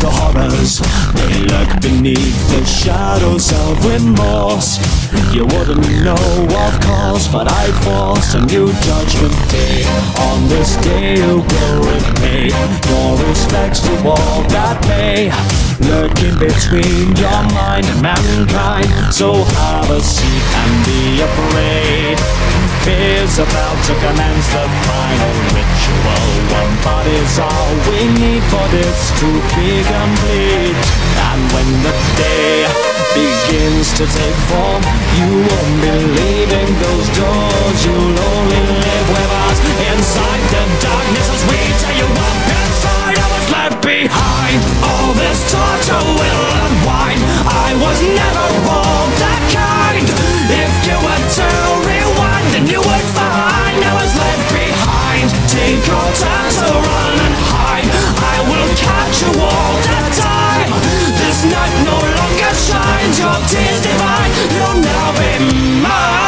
The horrors, they lurk beneath the shadows of remorse. You wouldn't know, of course, but I force a new judgment day. On this day, you will repay your respects to all that may lurk in between your mind and mankind. So have a seat and be afraid. Fear's about to commence the final ritual. One body's all we need for this to be complete. And when the day begins to take form, you won't be leaving those doors. You'll only live with us inside the darkness as we tear you up inside. I was left behind. All this torture will unwind. I was never your time to run and hide. I will catch you all the time. This night no longer shines. Your tears divine. You'll now be mine.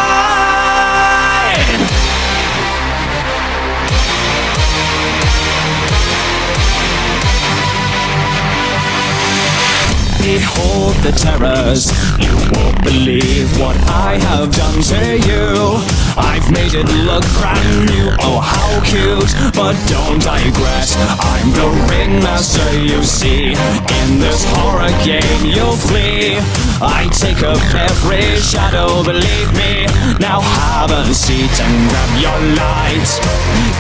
Behold the terrors, you won't believe what I have done to you. I've made it look brand new, oh how cute, but don't digress. I'm the ringmaster, you see. In this horror game, you'll flee. I take up every shadow, believe me. Now have a seat and grab your light.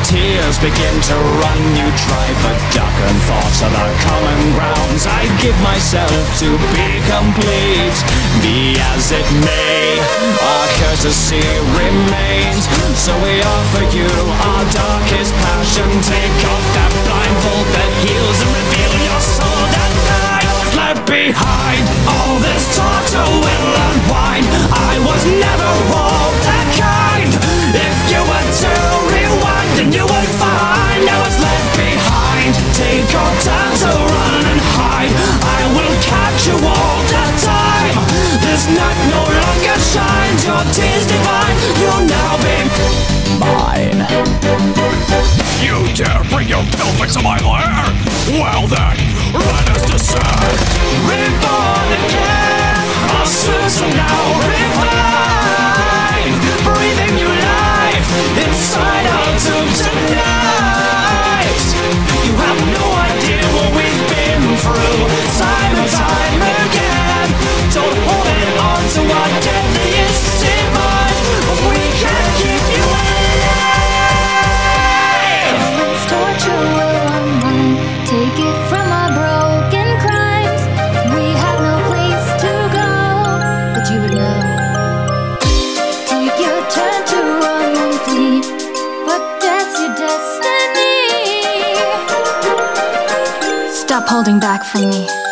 Tears begin to run, you try, but darkened thoughts are the common grounds. I give myself to be complete, be as it may. Our courtesy remains, so we offer you our darkest passion. Take off that blindfold that heals and reveal your soul that was left behind. All this torture will unwind. I was never all You dare bring your pelvic to my lair? Well then, let us descend. Reborn again. Our suits are now holding back from me.